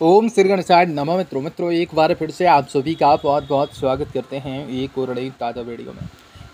ओम श्री गणेशाय नमः मित्रों। मित्रों, एक बार फिर से आप सभी का बहुत बहुत स्वागत करते हैं एक और नई ताज़ा वीडियो में।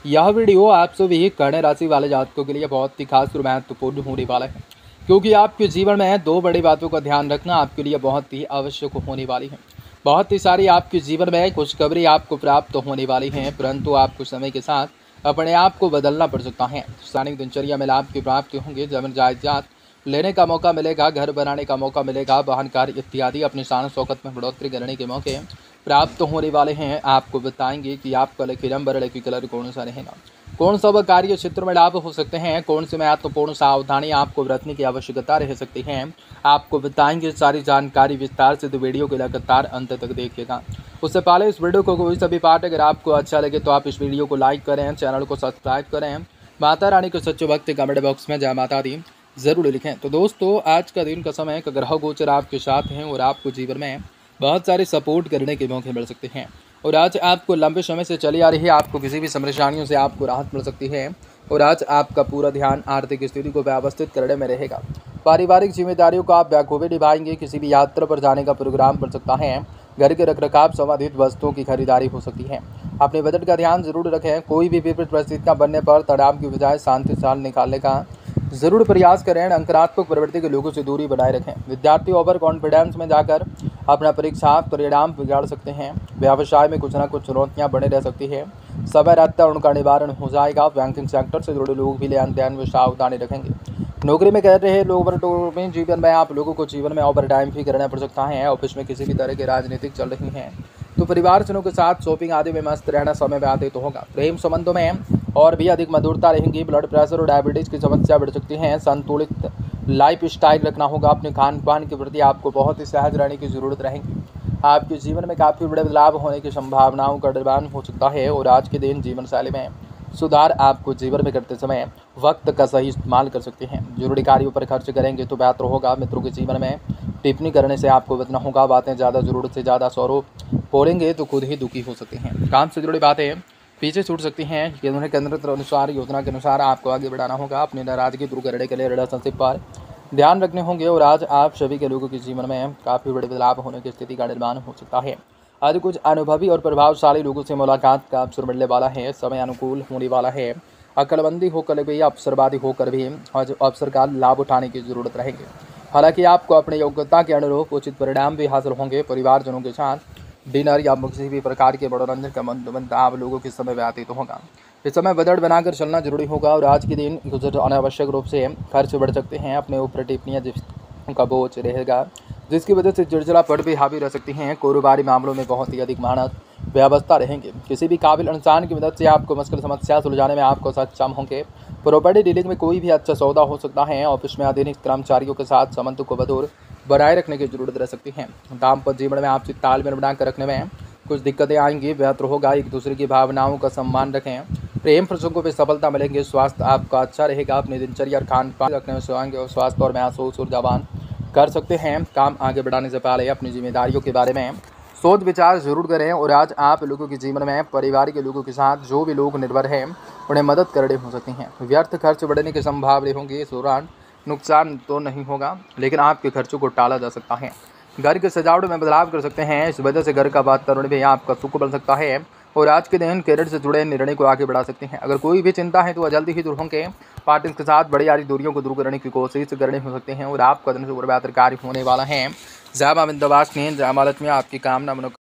यह वीडियो आप सभी कर्ण राशि वाले जातकों के लिए बहुत ही खास और महत्वपूर्ण होने वाला है, क्योंकि आपके जीवन में दो बड़ी बातों का ध्यान रखना आपके लिए बहुत ही आवश्यक होने वाली है। बहुत ही सारी आपके जीवन में खुशखबरी आपको प्राप्त होने वाली हैं, परंतु आपको समय के साथ अपने आप को बदलना पड़ सकता है। स्थानिक दिनचर्या में लाभ की प्राप्ति होंगे ज़मीन जायदाद लेने का मौका मिलेगा, घर बनाने का मौका मिलेगा, वाहन कार्य इत्यादि। अपने शान शौकत में बढ़ोतरी करने के मौके प्राप्त होने वाले हैं। आपको बताएँगे कि आपका लकी नंबर लकी कलर कौन सा रहेगा। कौन सा वह कार्य क्षेत्र में लाभ हो सकते हैं? कौन से महत्वपूर्ण सावधानी आपको बरतने की आवश्यकता रह सकती है? आपको बताएँगे, सारी जानकारी विस्तार से तो वीडियो को लगातार अंत तक देखिएगा। उससे पहले इस वीडियो को कोई सभी पार्ट अगर आपको अच्छा लगे तो आप इस वीडियो को लाइक करें, चैनल को सब्सक्राइब करें। माता रानी को सच्चे वक्त कमेंट बॉक्स में जय माता दी। ज़रूर लिखें। तो दोस्तों, आज का दिन का समय का ग्रह गोचर आपके साथ हैं और आपको जीवन में बहुत सारे सपोर्ट करने के मौके मिल सकते हैं। और आज आपको लंबे समय से चली आ रही है, आपको किसी भी परेशानियों से आपको राहत मिल सकती है और आज आपका पूरा ध्यान आर्थिक स्थिति को व्यवस्थित करने में रहेगा। पारिवारिक जिम्मेदारियों को आप बखूबी निभाएँगे, किसी भी यात्रा पर जाने का प्रोग्राम बन सकता है, घर के रखरखाव संबंधित वस्तुओं की खरीदारी हो सकती है। अपने बजट का ध्यान ज़रूर रखें, कोई भी विपरीत परिस्थितियाँ बनने पर तनाव की बजाय शांति साल निकालने का ज़रूर प्रयास करें अंकरात्मक प्रवृत्ति के लोगों से दूरी बनाए रखें। विद्यार्थी ओवर कॉन्फिडेंस में जाकर अपना परीक्षा परिणाम बिगाड़ सकते हैं। व्यवसाय में कुछ ना कुछ चुनौतियाँ बने रह सकती है। समय रहता उनका निवारण हो जाएगा। बैंकिंग सेक्टर से जुड़े लोग भी लेन देन में सावधानी रखेंगे। नौकरी में कह रहे लोग ओवर में जीवन में आप लोगों को जीवन में ओवर टाइम भी करना पड़ सकता है। ऑफ़िस में किसी भी तरह के राजनीतिक चल रही हैं। तो परिवारजनों के साथ शॉपिंग आदि में मस्त रहना समय व्यतीत तो होगा। प्रेम संबंधों में और भी अधिक मधुरता रहेंगी। ब्लड प्रेशर और डायबिटीज़ की समस्या बढ़ सकती हैं। संतुलित लाइफ स्टाइल रखना होगा। अपने खान पान के प्रति आपको बहुत ही सहज रहने की ज़रूरत रहेगी। आपके जीवन में काफ़ी बड़े बदलाव होने की संभावनाओं का निर्माण हो सकता है और आज के दिन जीवन शैली में सुधार आपको जीवन में करते समय वक्त का सही इस्तेमाल कर सकते हैं। ज़रूरी कार्यों पर खर्च करेंगे तो बेहतर होगा। मित्रों के जीवन में टिप्पणी करने से आपको बचना होगा। बातें ज़्यादा ज़रूरत से ज़्यादा स्वरूप बोलेंगे तो खुद ही दुखी हो सकते हैं। काम से जुड़ी बातें पीछे छूट सकती हैं केंद्र केंद्र अनुसार, योजना के अनुसार आपको आगे बढ़ाना होगा। अपनी नाराज़गी दूर करने के लिए रिलेशनशिप पर। ध्यान रखने होंगे और आज आप सभी के लोगों के जीवन में काफ़ी बड़े बदलाव होने की स्थिति का निर्माण हो सकता है। आज कुछ अनुभवी और प्रभावशाली लोगों से मुलाकात का अवसर मिलने वाला है। समय अनुकूल होने वाला है। अकलबंदी होकर भी, अवसरवादी होकर भी आज अवसर का लाभ उठाने की ज़रूरत रहेगी। हालाँकि आपको अपने योग्यता के अनुरूप उचित परिणाम भी हासिल होंगे। परिवारजनों के साथ डिनर या किसी भी प्रकार के मनोरंजन का मंद आप लोगों के समय व्यतीत तो होगा। इस समय बजट बनाकर चलना ज़रूरी होगा और आज के दिन कुछ अनावश्यक रूप से खर्च बढ़ सकते हैं, अपने ऊपर टिप्पणियाँ जिस जिसका बोझ रहेगा, जिसकी वजह से चिड़चिड़ा पड़ भी हावी रह सकती हैं। कारोबारी मामलों में बहुत ही अधिक मानस व्यवस्था रहेंगे। किसी भी काबिल इंसान की मदद से आपको मुश्किल समस्या सुलझाने में आपको सक्षम होंगे। प्रॉपर्टी डीलिंग में कोई भी अच्छा सौदा हो सकता है ऑफ़िस में आधुनिक कर्मचारियों के साथ संबंध को बदौर बनाए रखने की ज़रूरत रह सकती है। दाम्पत्य जीवन में आपसी तालमेल बनाकर रखने में कुछ दिक्कतें आएँगी बेहतर होगा, एक दूसरे की भावनाओं का सम्मान रखें। प्रेम प्रसंगों पर सफलता मिलेंगे, स्वास्थ्य आपका अच्छा रहेगा, अपनी दिनचर्या और खान पान रखने में स्वांग और स्वास्थ्य और महसूस ऊर्जावान कर सकते हैं। काम आगे बढ़ाने से पहले अपनी जिम्मेदारियों के बारे में सोच विचार ज़रूर करें और आज आप लोगों के जीवन में, परिवार के लोगों के साथ जो भी लोग निर्भर हैं, उन्हें मदद करने हो सकती हैं। व्यर्थ खर्च बढ़ने की संभावना होंगी इस दौरान, नुकसान तो नहीं होगा, लेकिन आपके खर्चों को टाला जा सकता है। घर की सजावट में बदलाव कर सकते हैं, इस वजह से घर का वातावरण भी आपका सुख बन सकता है। और आज के दिन कैरियर से जुड़े निर्णय को आगे बढ़ा सकते हैं। अगर कोई भी चिंता है तो वह जल्दी ही दुर्घों के पार्टी के साथ बड़ी आदि दूरियों को दूर करने की कोशिश करने हो सकते हैं और आपका दिन से बेहतर कार्य होने वाला है। जय माँ बिंदवास ने जय में आपकी कामना